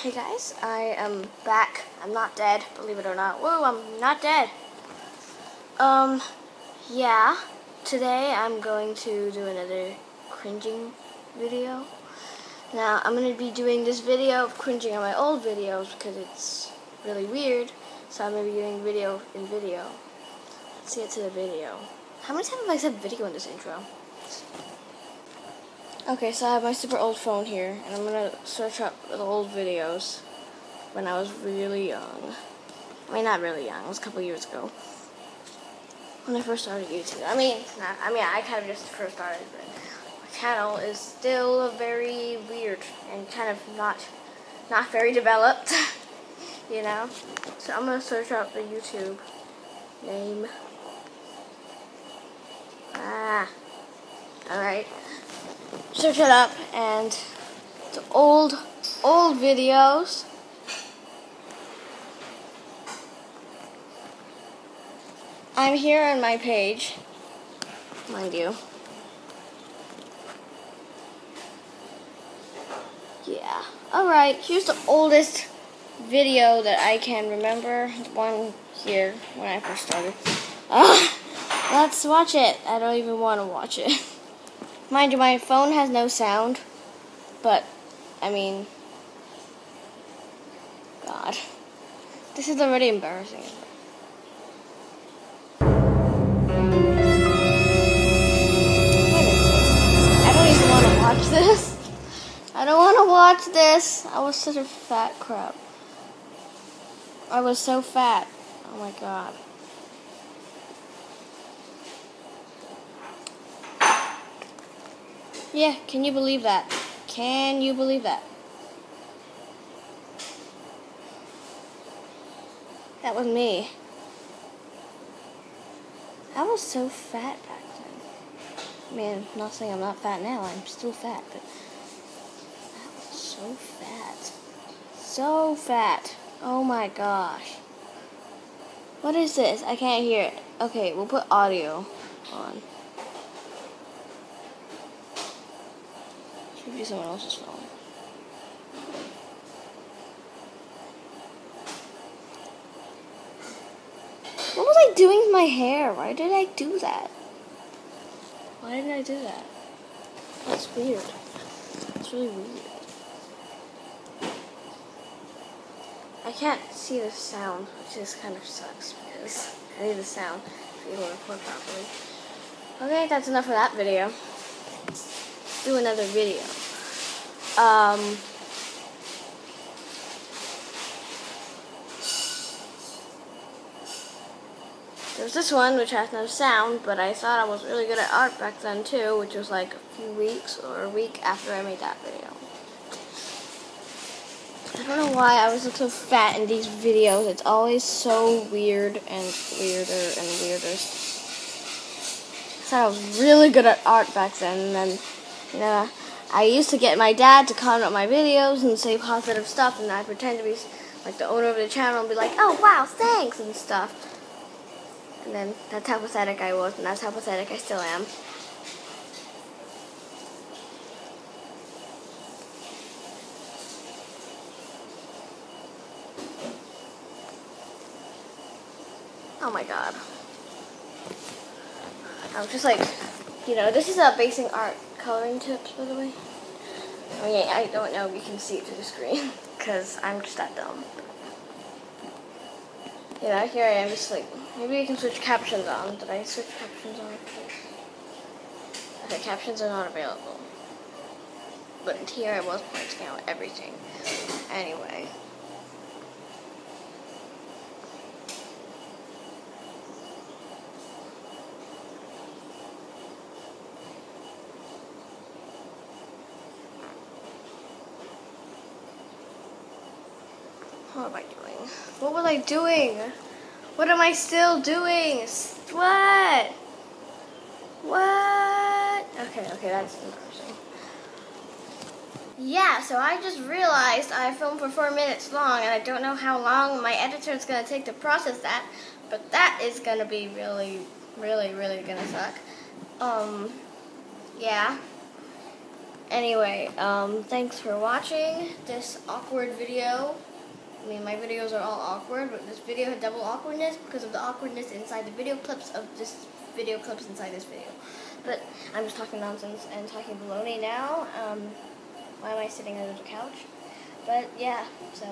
Hey guys, I am back. I'm not dead, believe it or not. Whoa, I'm not dead. Um, yeah. Today I'm going to do another cringing video. Now, I'm going to be doing this video of cringing on my old videos because it's really weird. So I'm going to be doing video in video. Let's get to the video. How many times have I said video in this intro? Okay, so I have my super old phone here, and I'm gonna search up the old videos when I was really young. I mean, not really young. It was a couple years ago when I first started YouTube. I mean, not, I mean, I kind of just first started, but my channel is still very weird and kind of not not very developed, you know. So I'm gonna search up the YouTube name. Ah, all right search it up and the old old videos. I'm here on my page mind you. Yeah. Alright here's the oldest video that I can remember. One here when I first started. Uh, let's watch it. I don't even want to watch it Mind you, my phone has no sound, but, I mean, God. This is already embarrassing. I don't even want to watch this. I don't want to watch this. I was such a fat crap. I was so fat. Oh my god. Yeah, can you believe that? Can you believe that? That was me. I was so fat back then. I mean, not saying I'm not fat now, I'm still fat, but I was so fat. So fat. Oh my gosh. What is this? I can't hear it. Okay, we'll put audio on. Should be someone else's phone. What was I doing with my hair? Why did I do that? Why did I do that? That's weird. It's really weird. I can't see the sound, which is kind of sucks because I need the sound to be able to record properly. Okay, that's enough for that video. Do another video. Um, there's this one which has no sound, but I thought I was really good at art back then too, which was like a few weeks or a week after I made that video. I don't know why I was so fat in these videos. It's always so weird and weirder and weirder. Thought I was really good at art back then, and then, you know, I used to get my dad to comment on my videos and say positive stuff, and I pretend to be like the owner of the channel and be like, "Oh wow, thanks" and stuff. And then that's how pathetic I was, and that's how pathetic I still am. Oh my god. I was just like, you know, this is a basic art coloring tips, by the way. I mean, I don't know if you can see it through the screen, because I'm just that dumb. You know, here I am, just like, maybe I can switch captions on. Did I switch captions on? Okay, captions are not available. But here I was pointing out everything. Anyway. What am I doing? What was I doing? What am I still doing? What? What? Okay, okay, that's embarrassing. Yeah, so I just realized I filmed for four minutes long, and I don't know how long my editor is going to take to process that, but that is going to be really, really, really going to suck. Um, yeah. Anyway, um, thanks for watching this awkward video. I mean, my videos are all awkward, but this video had double awkwardness because of the awkwardness inside the video clips of this video clips inside this video. But I'm just talking nonsense and talking baloney now. Um, why am I sitting under the couch? But yeah, so